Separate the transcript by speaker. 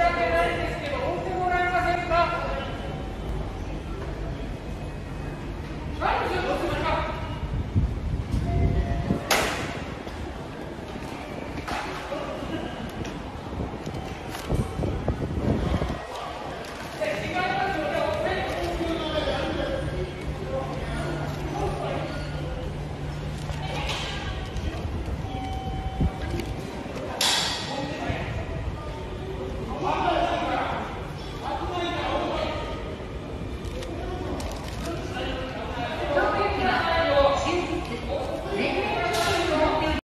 Speaker 1: 申し訳ないですけど、追ってもらえませんか。